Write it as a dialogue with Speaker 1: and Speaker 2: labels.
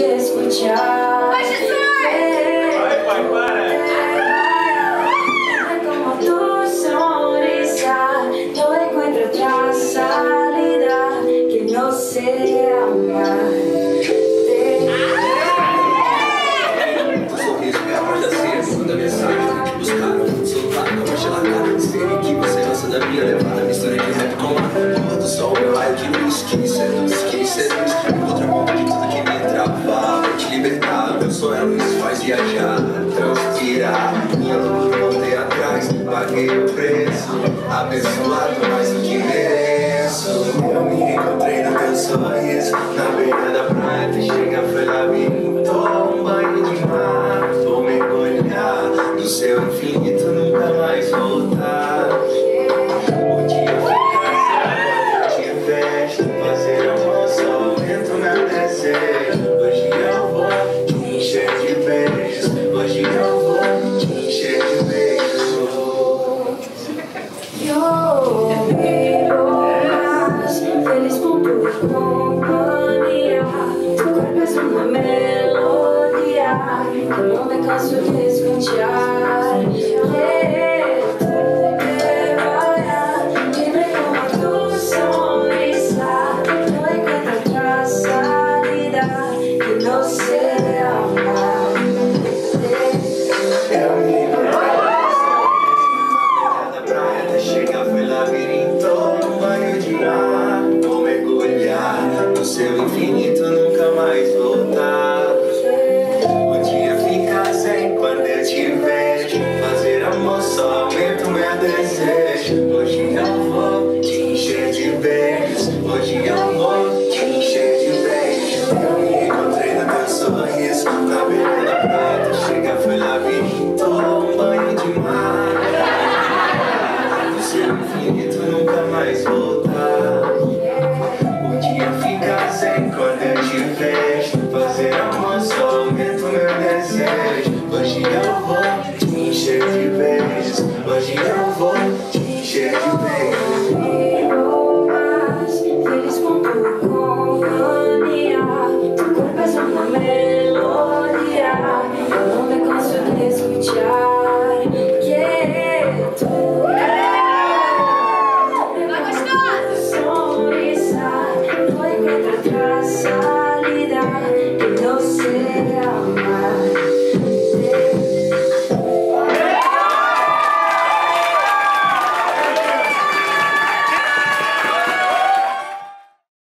Speaker 1: de escuchar.
Speaker 2: Ay,
Speaker 3: pai, para.
Speaker 1: Como tu sonrisa, no encuentro otra salida que no sea amarte.
Speaker 4: O sorriso me acorda cedo, manda mensagem, que buscar Soltar na marcha largada, sei que você gosta da minha levada Meu sonho luz, faz viajar Transpirar, minha luta, voltei atrás Paguei o preço, abençoado mais do que mereço. Eu me encontrei no teu sorriso Na beira da praia, tu chega, foi labirinto Um banho de mar, vou mergulhar No seu infinito, nunca mais voltar
Speaker 1: con tu cuerpo es una melodía que me canso de escuchar. Que No
Speaker 4: seu infinito, nunca mais voltar. O dia fica sem quando eu te vejo. Fazer amor só aumenta o meu desejo. Hoje desejo. Hoje eu vou te encher de beijos. Hoje eu vou te encher de beijos.
Speaker 1: Vivo más feliz con tu compañía. Tu cuerpo es una